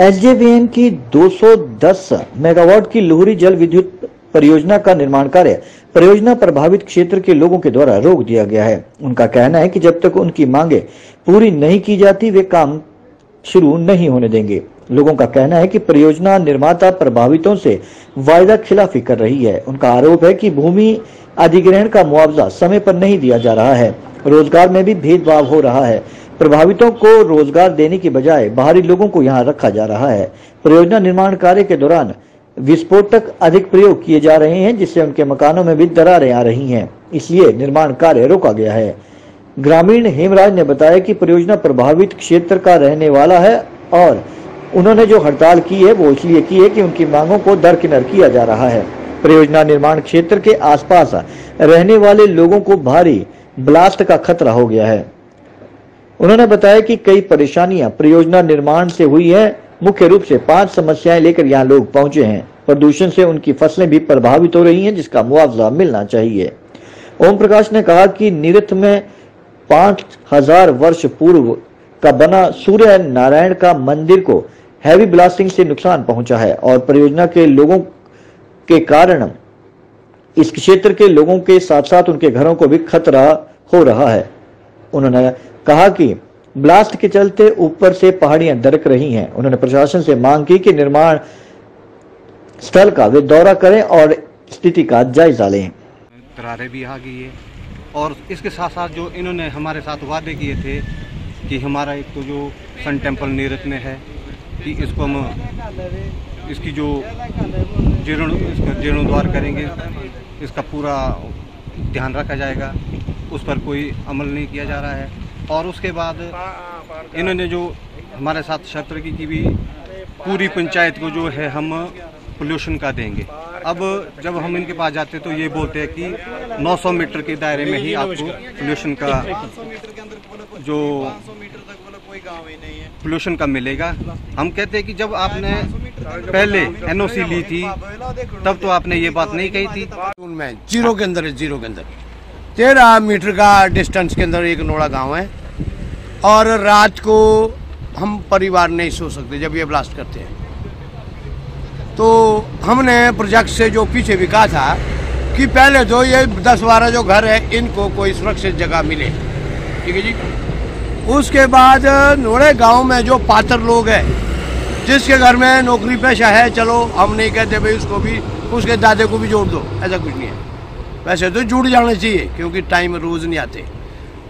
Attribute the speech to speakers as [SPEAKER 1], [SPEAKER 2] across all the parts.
[SPEAKER 1] SJVN की 210 megawatt की लोहरी जल विद्युत परियोजना का निर्माण कार्य परियोजना प्रभावित क्षेत्र के लोगों के द्वारा रोक दिया गया है। उनका कहना है कि जब तक उनकी मांगे पूरी नहीं की जाती, वे काम शुरू नहीं होने देंगे। लोगों का कहना है कि परियोजना निर्माता प्रभावितों से वायदा खिलाफी कर रही है। उनका आरोप है कि भूमि अधिग्रहण का मुआवजा समय पर नहीं दिया जा रहा है। रोज़गार में भी भेदभाव हो रहा है। प्रभावितों को रोज़गार देने की बजाय बाहरी लोगों को यहाँ रखा जा रहा है। परियोजना निर्माण कार्य के दौरान विस्फोटक अधिक प्रयोग किए जा रहे हैं, जिससे उनके मकानों में भी दरारें आ रही हैं। इसलिए निर्माण कार्य रोका गया है। ग्रामीण हेमराज ने बताया कि परियोजना प्रभावित क्षेत्र का रहने वाला है और उन्होंने जो हड़ताल की है, वो इसलिए की है कि उनकी मांगों को दरकिनार किया जा रहा है। परियोजना निर्माण क्षेत्र के आसपास रहने वाले लोगों को भारी ब्लास्ट का खतरा हो गया है। उन्होंने बताया कि कई परेशानियाँ परियोजना निर्माण से हुई है। मुख्य रूप से पाँच समस्याएँ लेकर यहाँ लोग पहुँचे हैं। प्रदूषण से उनकी फ़सलें भी प्रभावित हो रही हैं, जिसका मुआवजा मिलना चाहिए। ओम प्रकाश ने कहा कि निरथ में पाँच हज़ार वर्ष पूर्व का बना सूर्य नारायण का मंदिर को हैवी ब्लास्टिंग से नुकसान पहुँचा है और परियोजना के लोगों के कारण, इस क्षेत्र के लोगों के साथ साथ उनके घरों को भी खतरा हो रहा है। उन्होंने कहा कि ब्लास्ट के चलते ऊपर से पहाड़ियाँ दरक रही हैं। उन्होंने प्रशासन से मांग की कि निर्माण स्थल का वे दौरा करें और स्थिति का जायजा लें।
[SPEAKER 2] दरारें भी आ गई है। और इसके साथ साथ जो इन्होंने हमारे साथ वादे किए थे कि हमारा एक तो जो सन टेंपल नीरत में है कि इसको हम, इसकी जो जीर्ण जीर्णोद्वार करेंगे, इसका पूरा ध्यान रखा जाएगा। उस पर कोई अमल नहीं किया जा रहा है। और उसके बाद इन्होंने जो हमारे साथ शर्त रखी कि भी पूरी पंचायत को जो है हम पोल्यूशन का देंगे। अब जब हम इनके पास जाते तो ये बोलते हैं कि 900 मीटर के दायरे में ही आपको पोल्यूशन का जो पोल्यूशन का मिलेगा। हम कहते हैं कि जब आपने पहले एनओसी ली थी, तब तो आपने ये बात नहीं कही थी।
[SPEAKER 3] ज़ीरो के अंदर है ज़ीरो के अंदर। तेरह मीटर का डिस्टेंस के अंदर एक नोड़ा गाँव है और रात को हम परिवार नहीं सो सकते जब ये ब्लास्ट करते हैं। तो हमने प्रोजेक्ट से जो पीछे भी कहा था कि पहले तो ये दस बारह जो घर है, इनको कोई सुरक्षित जगह मिले। ठीक है जी? उसके बाद नोड़े गाँव में जो पात्र लोग हैं, जिसके घर में नौकरी पेशा है, चलो हम नहीं कहते भाई उसको भी, उसके दादे को भी जोड़ दो, ऐसा कुछ नहीं है। वैसे तो जुड़ जाना चाहिए, क्योंकि टाइम रोज नहीं आते।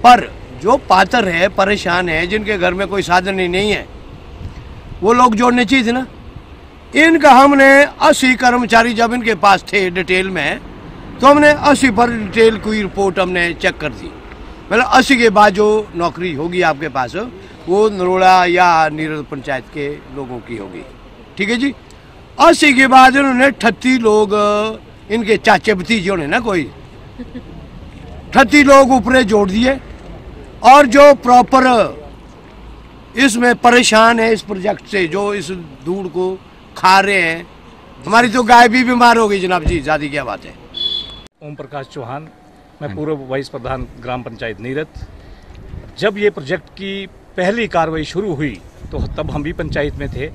[SPEAKER 3] पर जो पात्र है, परेशान है, जिनके घर में कोई साधन ही नहीं है, वो लोग जोड़ने चाहिए थे ना। इनका हमने अस्सी कर्मचारी जब इनके पास थे डिटेल में तो हमने अस्सी पर डिटेल की रिपोर्ट हमने चेक कर दी। मतलब अस्सी के बाद जो नौकरी होगी आपके पास, वो नरोड़ा या नीरद पंचायत के लोगों की होगी। ठीक है जी? अस्सी के बाद इन्होंने अठत्ती लोग इनके चाचे भतीजे होने ना कोई? अठत्ती लोग ऊपर जोड़ दिए। और जो प्रॉपर इसमें परेशान है इस प्रोजेक्ट से जो इस दूर को खा रहे हैं हमारी तो गाय भी बीमार हो गई जनाब जी ज़्यादा क्या बात है।
[SPEAKER 4] ओम प्रकाश चौहान मैं पूर्व वाइस प्रधान ग्राम पंचायत नीरत जब ये प्रोजेक्ट की पहली कार्रवाई शुरू हुई तो तब हम भी पंचायत में थे।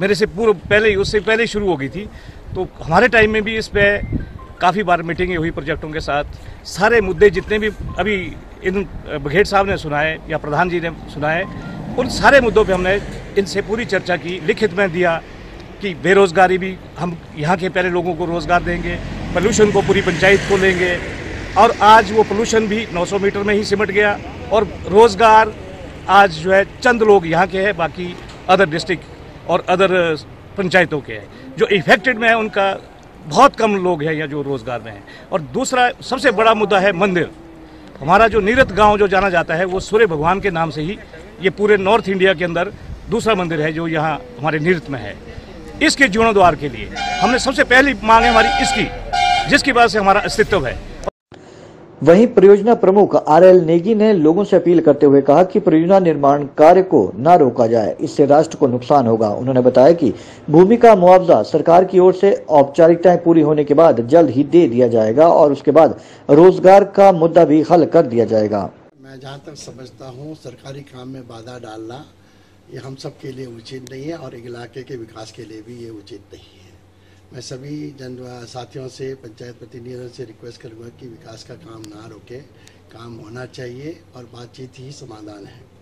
[SPEAKER 4] मेरे से पूर्व पहले ही उससे पहले शुरू हो गई थी। तो हमारे टाइम में भी इस पर काफ़ी बार मीटिंगें हुई प्रोजेक्टों के साथ। सारे मुद्दे जितने भी अभी इन बघेट साहब ने सुनाए या प्रधान जी ने सुनाए, उन सारे मुद्दों पे हमने इनसे पूरी चर्चा की। लिखित में दिया कि बेरोजगारी भी हम यहाँ के पहले लोगों को रोज़गार देंगे पोल्यूशन को पूरी पंचायत को लेंगे और आज वो पोल्यूशन भी 900 मीटर में ही सिमट गया और रोज़गार आज जो है चंद लोग यहाँ के हैं, बाकी अदर डिस्ट्रिक्ट और अदर पंचायतों के हैं, जो इफेक्टेड में है, उनका बहुत कम लोग हैं या जो रोज़गार में हैं। और दूसरा सबसे बड़ा मुद्दा है मंदिर। हमारा जो नीरत गाँव जो जाना जाता है, वो सूर्य भगवान के नाम से ही ये पूरे नॉर्थ इंडिया के अंदर दूसरा मंदिर है जो यहाँ हमारे नीरत में है। इसके जीर्णोद्वार के लिए हमने सबसे पहली मांग है हमारी इसकी, जिसकी वजह से हमारा अस्तित्व है।
[SPEAKER 1] वहीं परियोजना प्रमुख आर एल नेगी ने लोगों से अपील करते हुए कहा कि परियोजना निर्माण कार्य को न रोका जाए, इससे राष्ट्र को नुकसान होगा। उन्होंने बताया कि भूमि का मुआवजा सरकार की ओर से औपचारिकताएँ पूरी होने के बाद जल्द ही दे दिया जाएगा और उसके बाद रोज़गार का मुद्दा भी हल कर दिया जाएगा।
[SPEAKER 5] मैं जहाँ तक समझता हूँ, सरकारी काम में बाधा डालना, ये हम सब के लिए उचित नहीं है और इलाके के विकास के लिए भी ये उचित नहीं है। मैं सभी जन साथियों से, पंचायत प्रतिनिधियों से रिक्वेस्ट करूँगा कि विकास का काम ना रोके। काम होना चाहिए और बातचीत ही समाधान है।